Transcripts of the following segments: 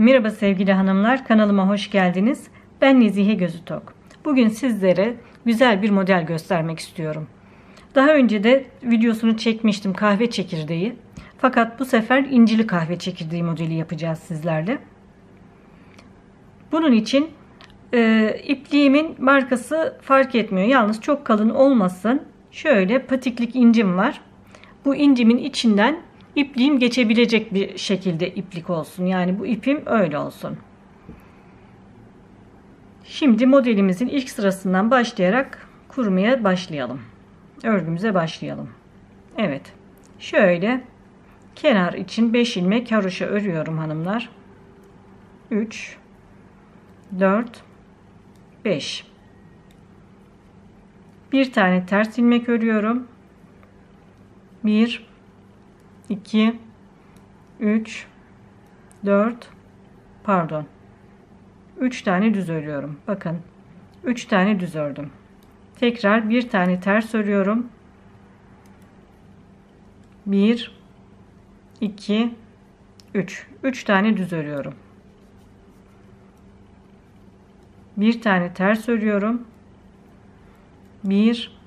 Merhaba sevgili hanımlar, kanalıma hoş geldiniz. Ben Nezihe Gözütok. Bugün sizlere güzel bir model göstermek istiyorum. Daha önce de videosunu çekmiştim kahve çekirdeği. Fakat bu sefer incili kahve çekirdeği modeli yapacağız sizlerle. Bunun için e, ipliğimin markası fark etmiyor. Yalnız çok kalın olmasın. Şöyle patiklik incim var. Bu incimin içinden ipliğim geçebilecek bir şekilde iplik olsun. Yani bu ipim öyle olsun. Şimdi modelimizin ilk sırasından başlayarak kurmaya başlayalım. Örgümüze başlayalım. Evet. Şöyle kenar için 5 ilmek haroşa örüyorum hanımlar. 3 4 5 bir tane ters ilmek örüyorum. 1 2 3 4 pardon 3 tane düz örüyorum. Bakın 3 tane düz ördüm. Tekrar bir tane ters örüyorum. 1 2 3 3 tane düz örüyorum. Bir tane ters örüyorum. 1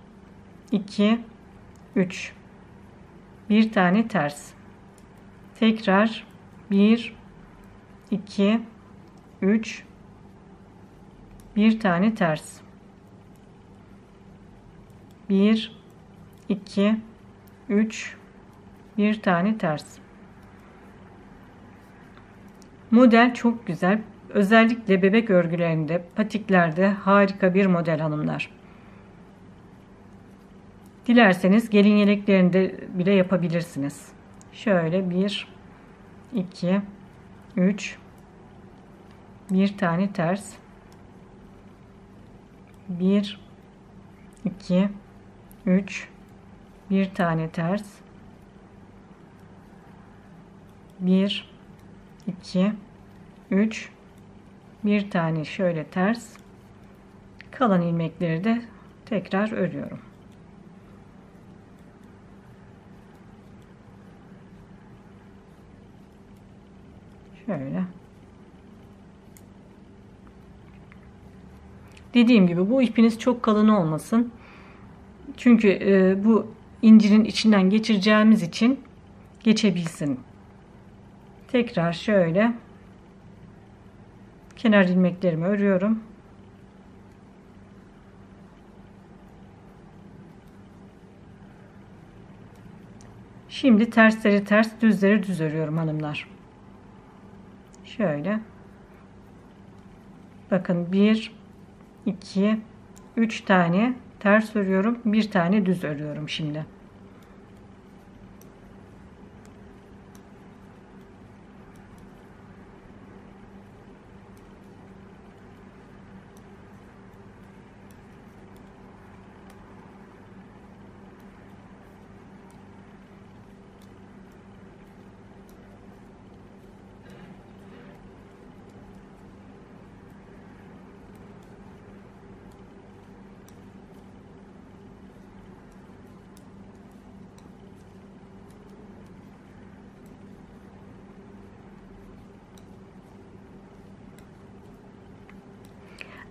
2 3 bir tane ters. Tekrar 1 2 3 bir tane ters. 1 2 3 bir tane ters. Model çok güzel. Özellikle bebek örgülerinde patiklerde harika bir model hanımlar Dilerseniz gelin yeleklerinde bile yapabilirsiniz. Şöyle 1 2 3 bir tane ters 1 2 3 bir tane ters 1 2 3 bir tane şöyle ters kalan ilmekleri de tekrar örüyorum. Şöyle. Dediğim gibi bu ipiniz çok kalın olmasın. Çünkü e, bu incirin içinden geçireceğimiz için geçebilsin. Tekrar şöyle kenar ilmeklerimi örüyorum. Şimdi tersleri ters düzleri düz örüyorum hanımlar. Şöyle. Bakın 1 2 3 tane ters örüyorum. Bir tane düz örüyorum şimdi.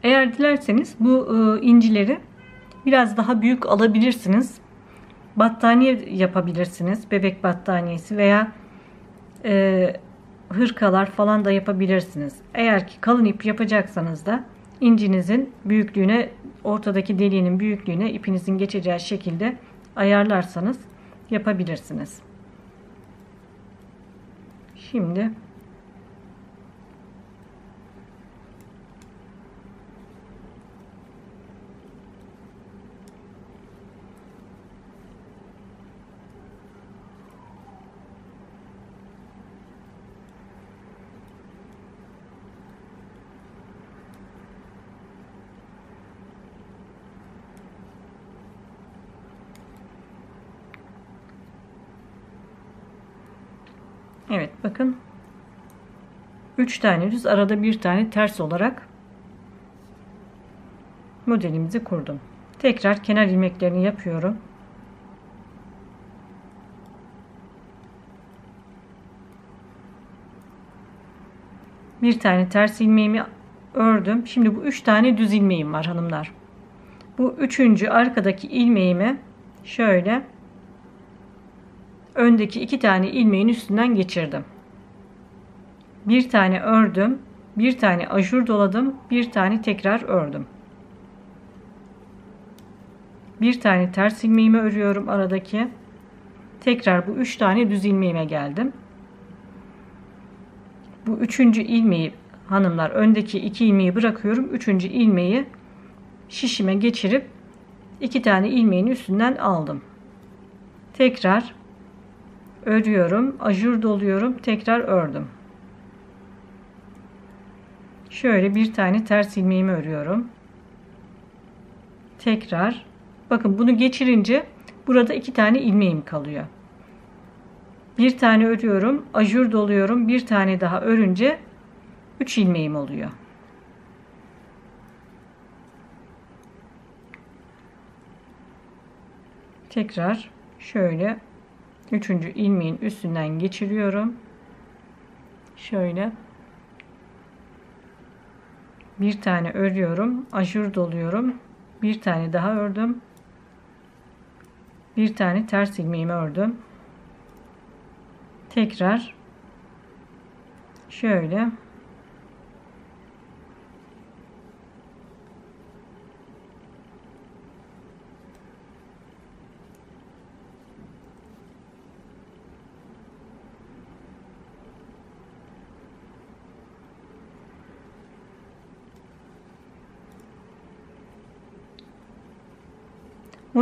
Eğer dilerseniz bu e, incileri biraz daha büyük alabilirsiniz. Battaniye yapabilirsiniz. Bebek battaniyesi veya e, hırkalar falan da yapabilirsiniz. Eğer ki kalın ip yapacaksanız da incinizin büyüklüğüne ortadaki deliğinin büyüklüğüne ipinizin geçeceği şekilde ayarlarsanız yapabilirsiniz. Şimdi Evet bakın 3 tane düz arada bir tane ters olarak modelimizi kurdum. Tekrar kenar ilmeklerini yapıyorum. Bir tane ters ilmeğimi ördüm. Şimdi bu üç tane düz ilmeğim var hanımlar. Bu üçüncü arkadaki ilmeğimi şöyle öndeki iki tane ilmeğin üstünden geçirdim. Bir tane ördüm, bir tane ajur doladım, bir tane tekrar ördüm. Bir tane ters ilmeğimi örüyorum aradaki. Tekrar bu üç tane düz ilmeğime geldim. Bu üçüncü ilmeği hanımlar öndeki iki ilmeği bırakıyorum. Üçüncü ilmeği şişime geçirip iki tane ilmeğin üstünden aldım. Tekrar örüyorum. Ajur doluyorum. Tekrar ördüm. Şöyle bir tane ters ilmeğimi örüyorum. Tekrar bakın bunu geçirince burada iki tane ilmeğim kalıyor. Bir tane örüyorum, ajur doluyorum. Bir tane daha örünce 3 ilmeğim oluyor. Tekrar şöyle üçüncü ilmeğin üstünden geçiriyorum. Şöyle bir tane örüyorum, ajur doluyorum. Bir tane daha ördüm. Bir tane ters ilmeğimi ördüm. Tekrar şöyle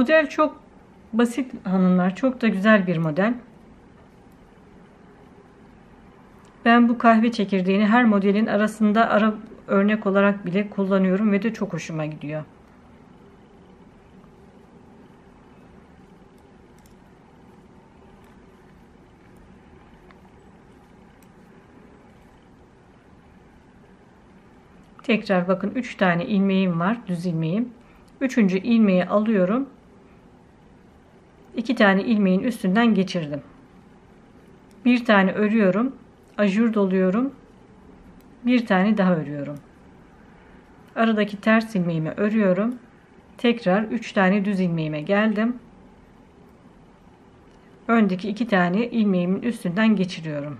Model çok basit hanımlar. Çok da güzel bir model. Ben bu kahve çekirdeğini her modelin arasında ara örnek olarak bile kullanıyorum ve de çok hoşuma gidiyor. Tekrar bakın 3 tane ilmeğim var. Düz ilmeğim. Üçüncü ilmeği alıyorum. 2 tane ilmeğin üstünden geçirdim. Bir tane örüyorum. Ajur doluyorum. Bir tane daha örüyorum. Aradaki ters ilmeğimi örüyorum. Tekrar 3 tane düz ilmeğime geldim. Öndeki 2 tane ilmeğimin üstünden geçiriyorum.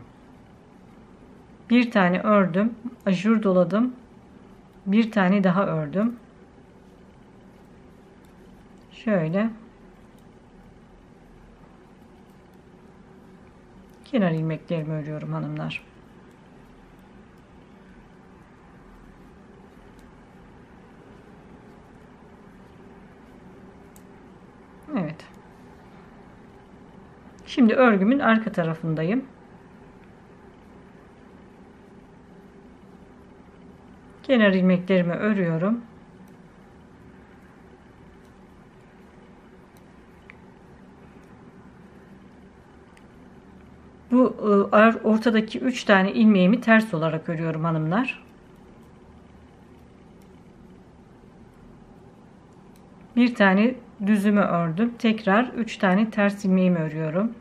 Bir tane ördüm. Ajur doladım. Bir tane daha ördüm. Şöyle kenar ilmeklerimi örüyorum hanımlar. Evet. Şimdi örgümün arka tarafındayım. Kenar ilmeklerimi örüyorum. Bu ıı, ortadaki 3 tane ilmeğimi ters olarak örüyorum hanımlar. Bir tane düzümü ördüm. Tekrar 3 tane ters ilmeğimi örüyorum.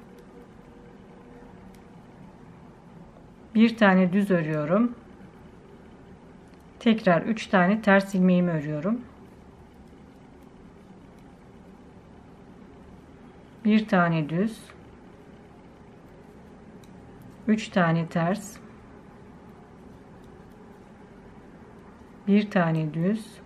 Bir tane düz örüyorum. Tekrar 3 tane ters ilmeğimi örüyorum. Bir tane düz. 3 tane ters. Bir tane düz.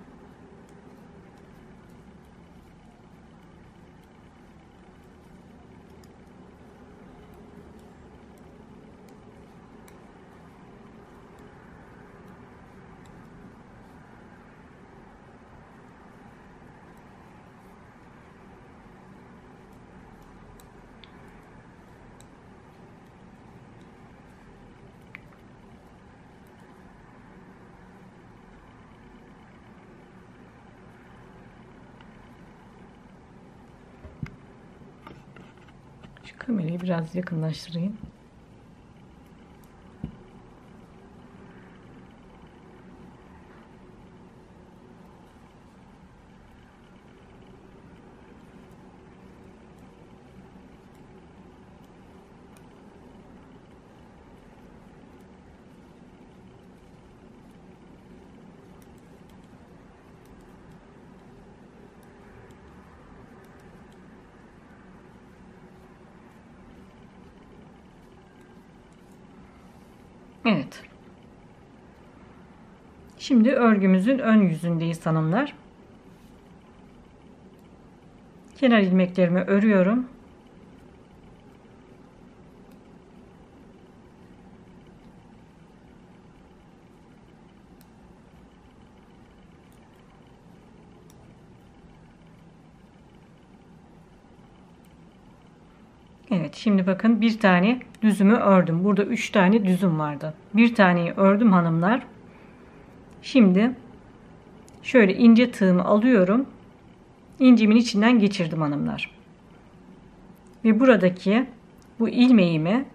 Şu kamerayı biraz yakınlaştırayım. Evet. Şimdi örgümüzün ön yüzündeyiz hanımlar. Kenar ilmeklerimi örüyorum. Evet şimdi bakın bir tane düzümü ördüm. Burada üç tane düzüm vardı. Bir taneyi ördüm hanımlar. Şimdi şöyle ince tığımı alıyorum. İncimin içinden geçirdim hanımlar. Ve buradaki bu ilmeğimi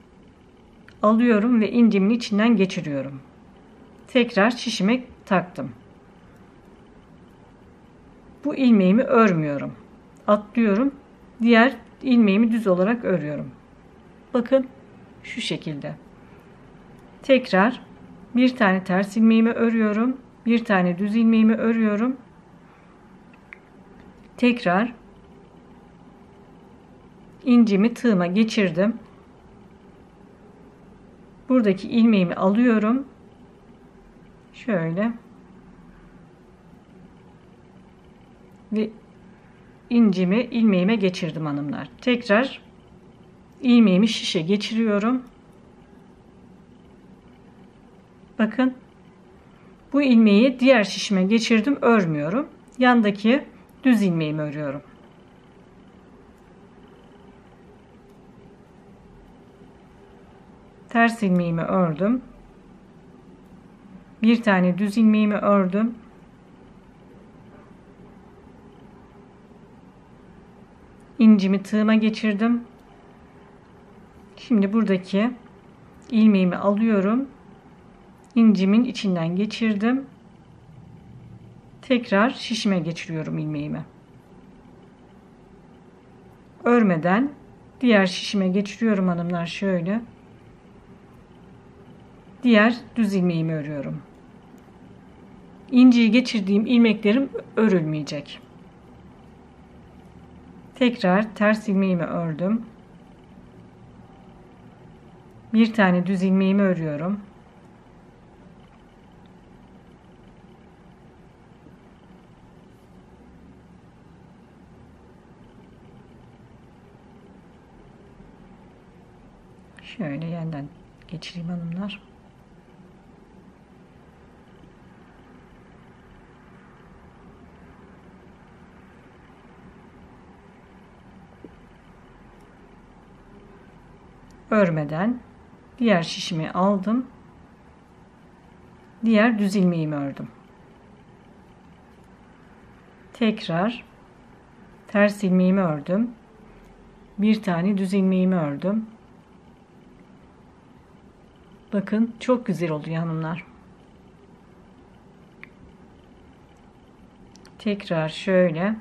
alıyorum ve incimin içinden geçiriyorum. Tekrar şişime taktım. Bu ilmeğimi örmüyorum. Atlıyorum. Diğer ilmeğimi düz olarak örüyorum. Bakın şu şekilde. Tekrar bir tane ters ilmeğimi örüyorum. Bir tane düz ilmeğimi örüyorum. Tekrar incimi tığıma geçirdim. Buradaki ilmeğimi alıyorum. Şöyle. Ve incimi ilmeğime geçirdim hanımlar. Tekrar ilmeğimi şişe geçiriyorum. Bakın bu ilmeği diğer şişime geçirdim örmüyorum. Yandaki düz ilmeğimi örüyorum. Ters ilmeğimi ördüm. Bir tane düz ilmeğimi ördüm. incimi tığıma geçirdim. Şimdi buradaki ilmeğimi alıyorum. İncimin içinden geçirdim. Tekrar şişime geçiriyorum ilmeğimi. Örmeden diğer şişime geçiriyorum hanımlar şöyle. Diğer düz ilmeğimi örüyorum. İnciyi geçirdiğim ilmeklerim örülmeyecek. Tekrar ters ilmeğimi ördüm. Bir tane düz ilmeğimi örüyorum. Şöyle yeniden geçireyim hanımlar. örmeden diğer şişimi aldım. Diğer düz ilmeğimi ördüm. Tekrar ters ilmeğimi ördüm. Bir tane düz ilmeğimi ördüm. Bakın çok güzel oluyor hanımlar. Tekrar şöyle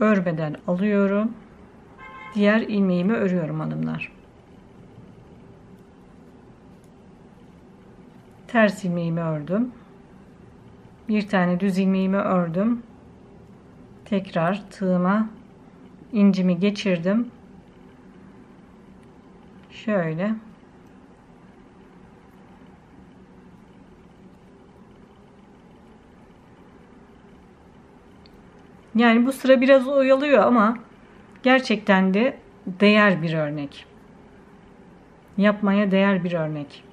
örmeden alıyorum. Diğer ilmeğimi örüyorum hanımlar. Ters ilmeğimi ördüm. Bir tane düz ilmeğimi ördüm. Tekrar tığıma incimi geçirdim. Şöyle Yani bu sıra biraz oyalıyor ama gerçekten de değer bir örnek. Yapmaya değer bir örnek.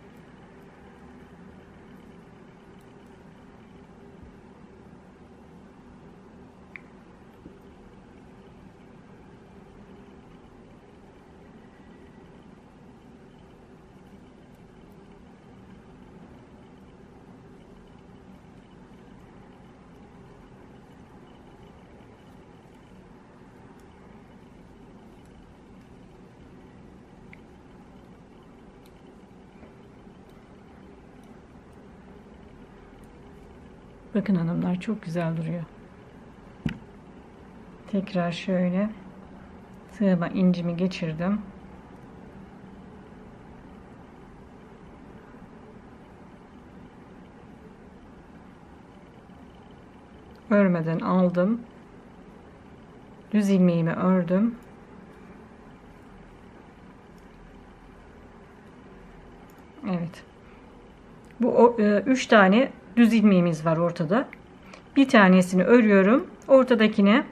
Bakın hanımlar çok güzel duruyor. Tekrar şöyle tığıma incimi geçirdim. örmeden aldım. Düz ilmeğimi ördüm. Evet. Bu 3 e, tane düz ilmeğimiz var ortada. Bir tanesini örüyorum. Ortadakine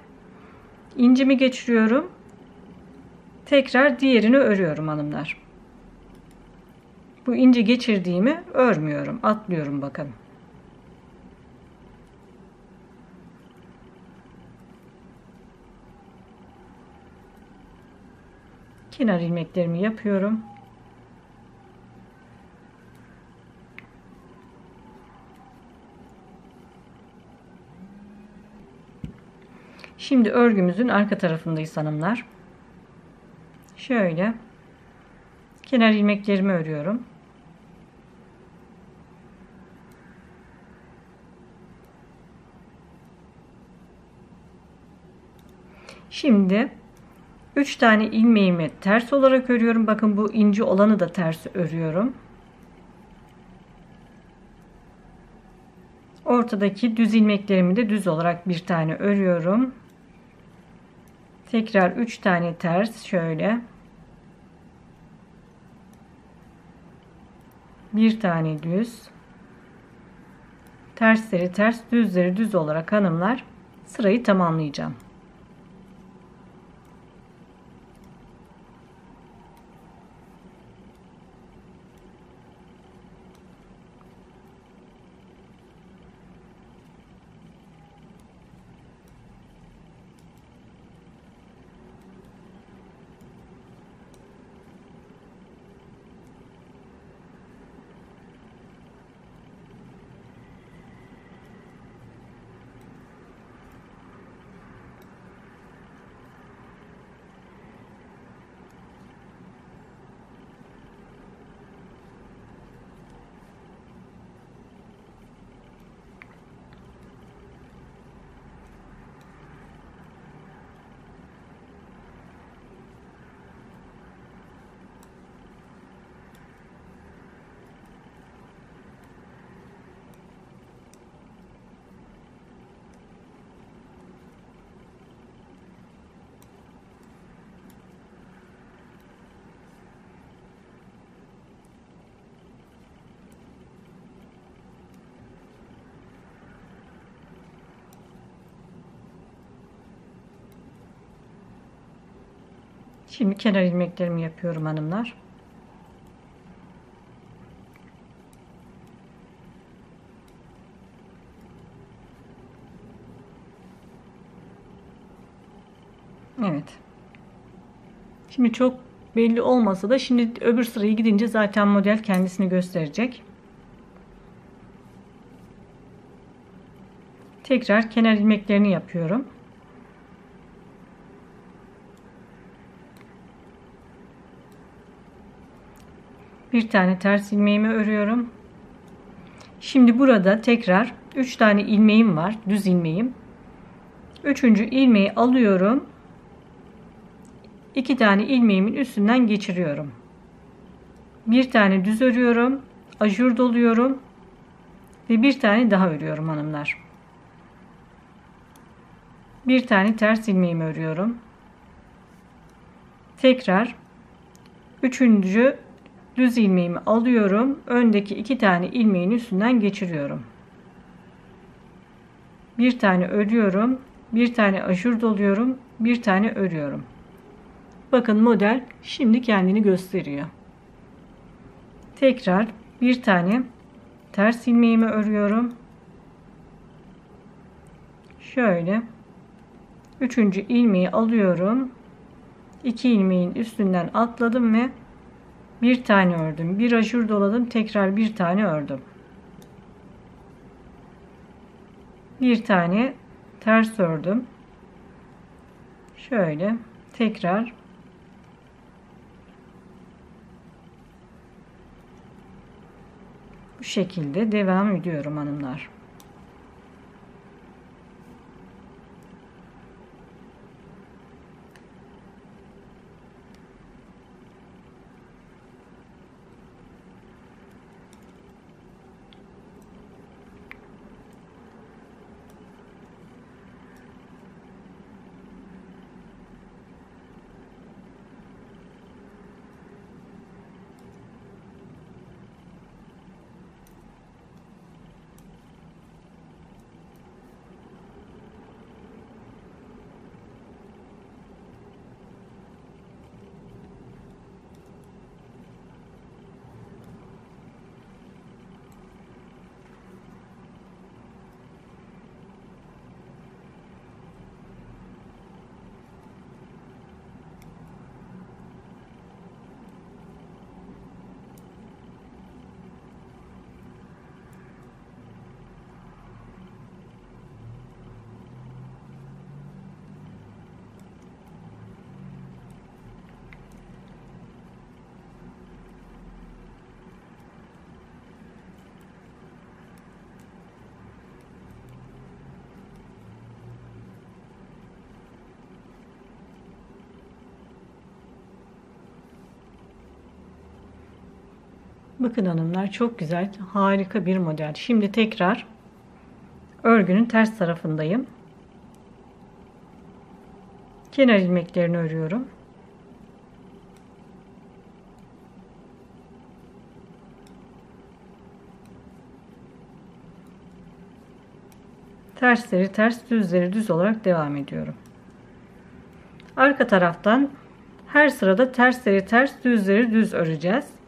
incimi geçiriyorum. Tekrar diğerini örüyorum hanımlar. Bu inci geçirdiğimi örmüyorum. Atlıyorum bakın. Kenar ilmeklerimi yapıyorum. Şimdi örgümüzün arka tarafındayız hanımlar. Şöyle kenar ilmeklerimi örüyorum. Şimdi 3 tane ilmeğimi ters olarak örüyorum. Bakın bu inci olanı da ters örüyorum. Ortadaki düz ilmeklerimi de düz olarak bir tane örüyorum. Tekrar 3 tane ters şöyle. Bir tane düz. Tersleri ters, düzleri düz olarak hanımlar sırayı tamamlayacağım. Şimdi kenar ilmeklerimi yapıyorum hanımlar. Evet. Şimdi çok belli olmasa da şimdi öbür sırayı gidince zaten model kendisini gösterecek. Tekrar kenar ilmeklerini yapıyorum. Bir tane ters ilmeğimi örüyorum. Şimdi burada tekrar 3 tane ilmeğim var. Düz ilmeğim. Üçüncü ilmeği alıyorum. 2 tane ilmeğimin üstünden geçiriyorum. Bir tane düz örüyorum. Ajur doluyorum. Ve bir tane daha örüyorum hanımlar. Bir tane ters ilmeğimi örüyorum. Tekrar üçüncü düz ilmeğimi alıyorum. Öndeki iki tane ilmeğin üstünden geçiriyorum. Bir tane örüyorum. Bir tane aşur doluyorum. Bir tane örüyorum. Bakın model şimdi kendini gösteriyor. Tekrar bir tane ters ilmeğimi örüyorum. Şöyle üçüncü ilmeği alıyorum. İki ilmeğin üstünden atladım ve bir tane ördüm. Bir aşur doladım. Tekrar bir tane ördüm. Bir tane ters ördüm. Şöyle tekrar. Bu şekilde devam ediyorum hanımlar Bakın hanımlar çok güzel, harika bir model. Şimdi tekrar örgünün ters tarafındayım. Kenar ilmeklerini örüyorum. Tersleri ters, düzleri düz olarak devam ediyorum. Arka taraftan her sırada tersleri ters, düzleri düz öreceğiz.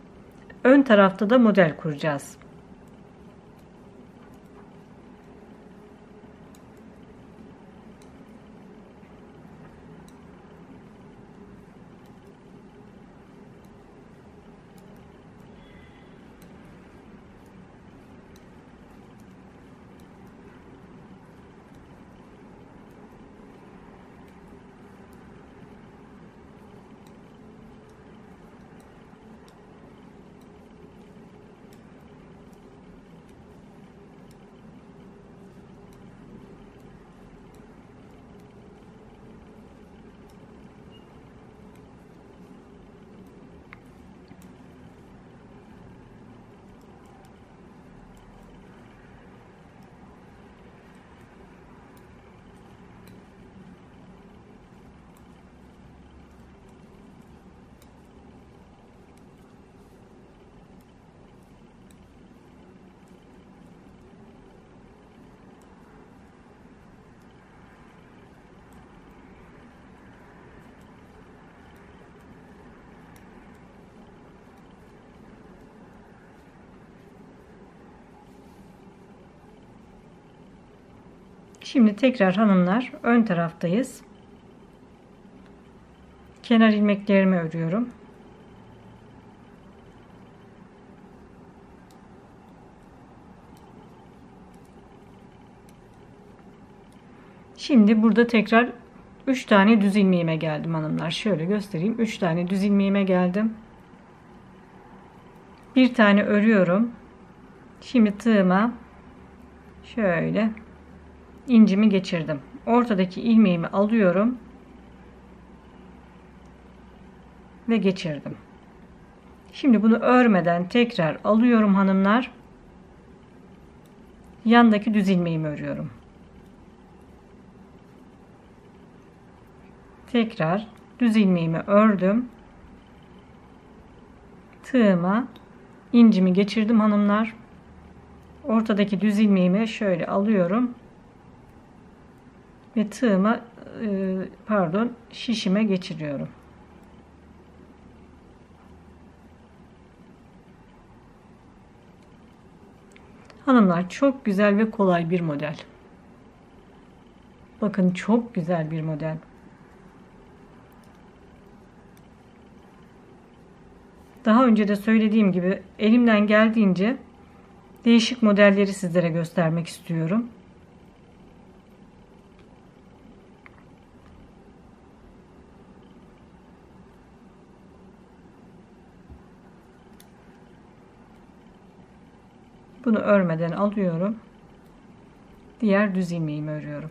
Ön tarafta da model kuracağız. Şimdi tekrar hanımlar ön taraftayız. Kenar ilmeklerimi örüyorum. Şimdi burada tekrar 3 tane düz ilmeğime geldim hanımlar. Şöyle göstereyim. 3 tane düz ilmeğime geldim. Bir tane örüyorum. Şimdi tığıma şöyle incimi geçirdim. Ortadaki ilmeğimi alıyorum ve geçirdim. Şimdi bunu örmeden tekrar alıyorum hanımlar. Yandaki düz ilmeğimi örüyorum. Tekrar düz ilmeğimi ördüm. Tığıma incimi geçirdim hanımlar. Ortadaki düz ilmeğimi şöyle alıyorum ve tığıma e, pardon şişime geçiriyorum. Hanımlar çok güzel ve kolay bir model. Bakın çok güzel bir model. Daha önce de söylediğim gibi elimden geldiğince değişik modelleri sizlere göstermek istiyorum. Bunu örmeden alıyorum. Diğer düz ilmeğimi örüyorum.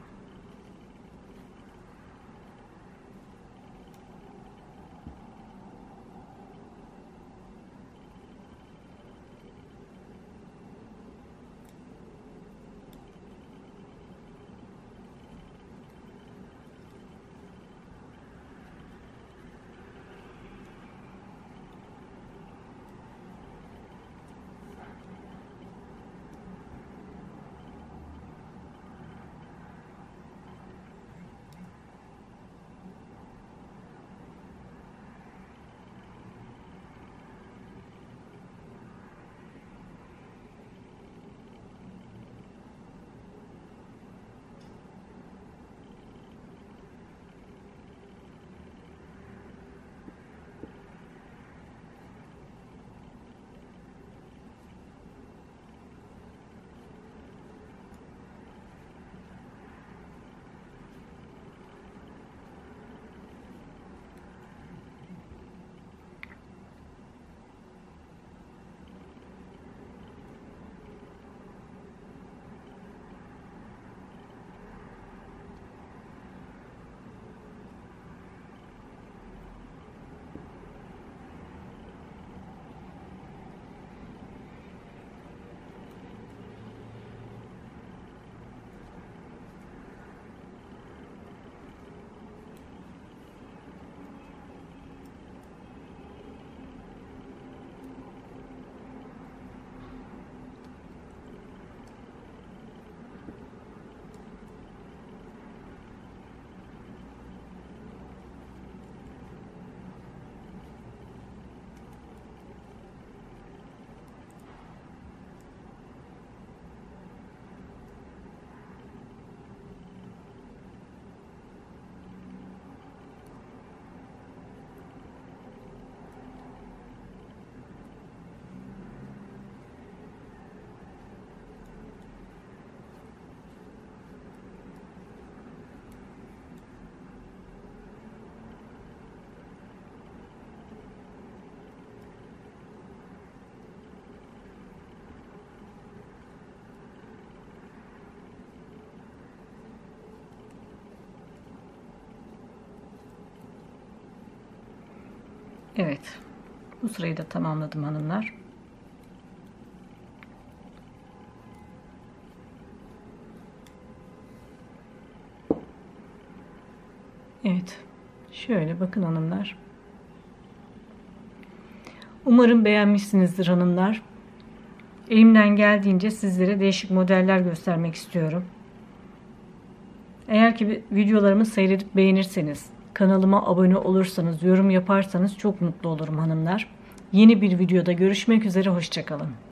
Evet. Bu sırayı da tamamladım hanımlar. Evet. Şöyle bakın hanımlar. Umarım beğenmişsinizdir hanımlar. Elimden geldiğince sizlere değişik modeller göstermek istiyorum. Eğer ki videolarımı seyredip beğenirseniz, kanalıma abone olursanız, yorum yaparsanız çok mutlu olurum hanımlar. Yeni bir videoda görüşmek üzere, hoşçakalın.